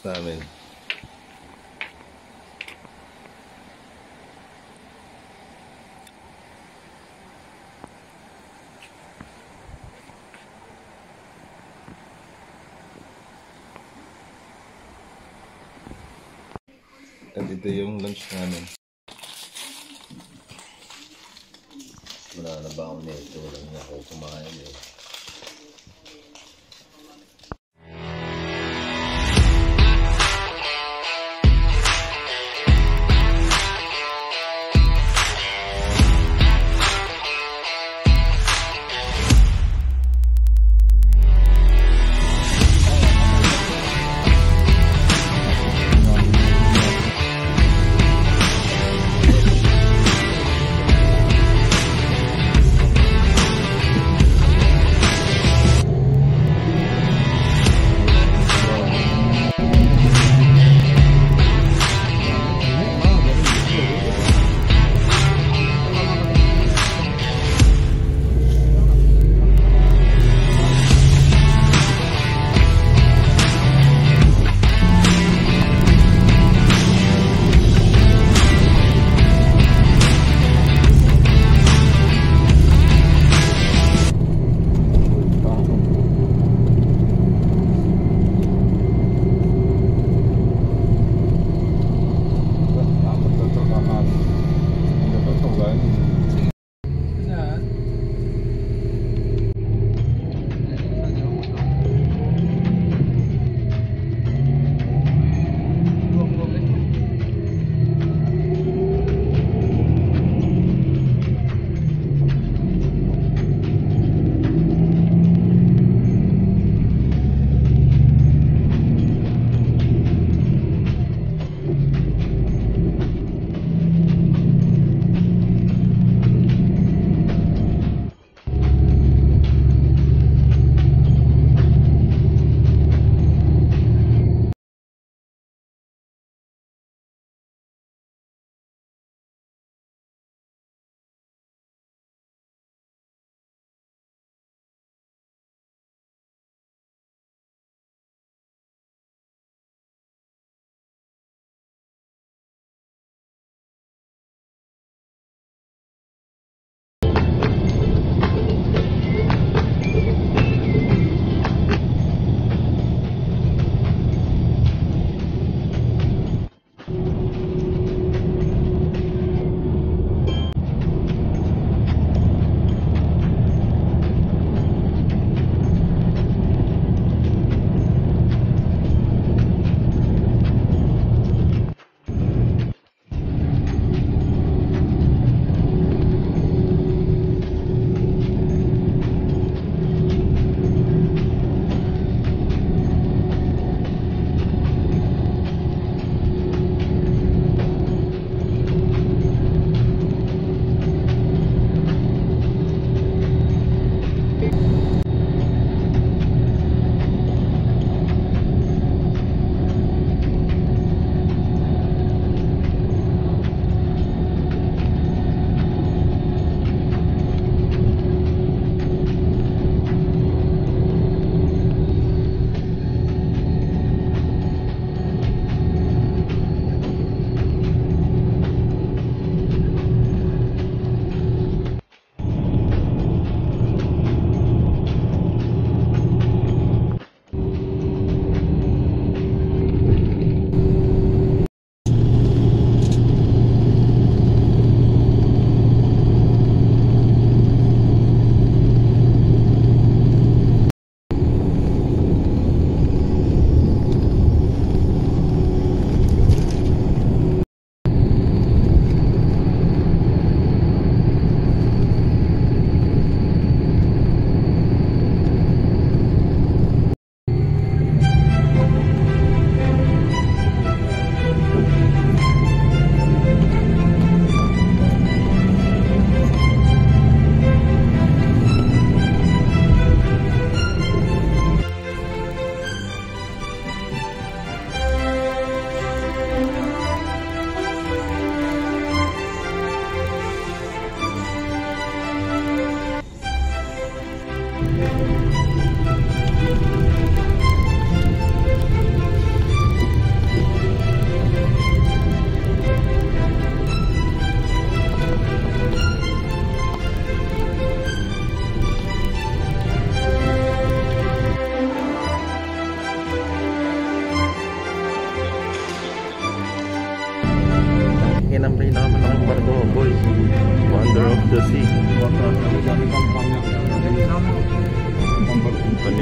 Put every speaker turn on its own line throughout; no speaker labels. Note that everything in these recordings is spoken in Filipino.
breakfast namin. At ito yung lunch namin. Wala na ba ako nito? Wala na ako kumain eh.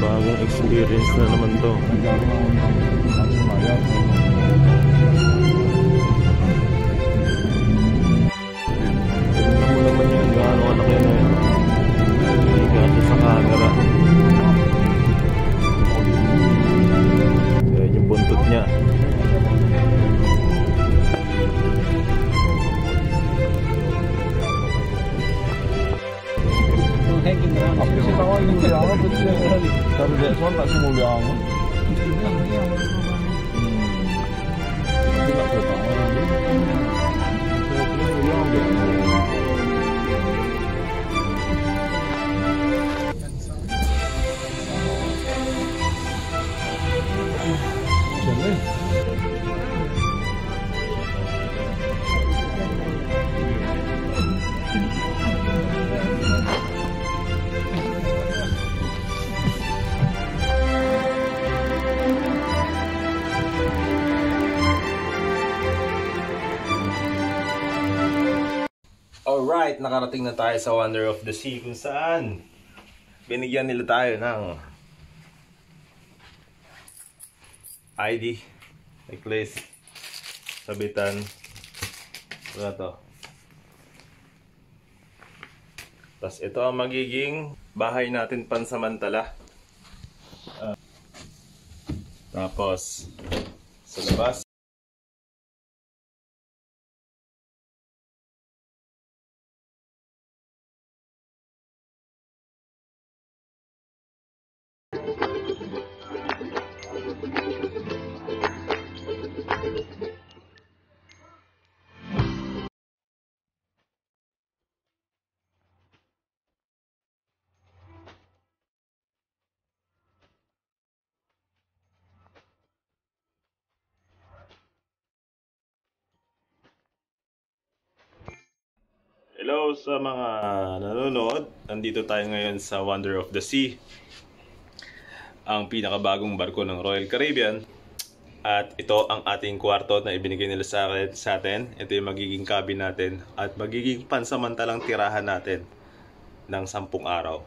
Panibagong experience na naman to. Tignan mo naman yun, gaano kalaki na yun. Higa siya sa camera. Yan yung buntot niya.
애기는 앞에 나와 있는 게 아무것도 다들 내 손만 다시 몰려. 생각해봐. 그래서 그런 거 이해하게.
Nakarating na tayo sa Wonder of the Sea kung saan binigyan nila tayo ng ID, necklace, sabitan, ano to. Tapos ito ang magiging bahay natin pansamantala. Ah. tapos sa labas Hello sa mga nanonood. Nandito tayo ngayon sa Wonder of the Sea. Ang pinakabagong barko ng Royal Caribbean. At ito ang ating kwarto na ibinigay nila sa, atin. Ito yung magiging cabin natin at magiging pansamantalang tirahan natin ng sampung araw.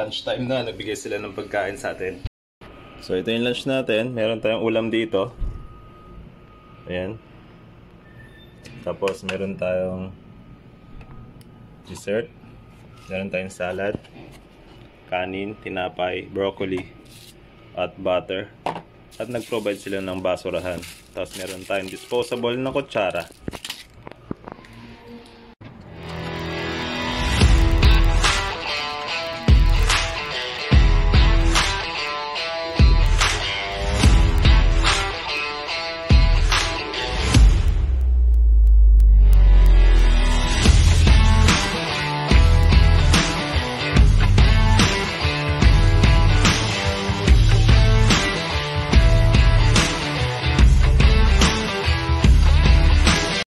Lunchtime na, nagbigay sila ng pagkain sa atin. So, ito yung lunch natin. Meron tayong ulam dito. Ayan. Tapos, meron tayong dessert. Meron tayong salad. Kanin, tinapay, broccoli, at butter. At nag-provide sila ng basurahan. Tapos, meron tayong disposable na kutsara.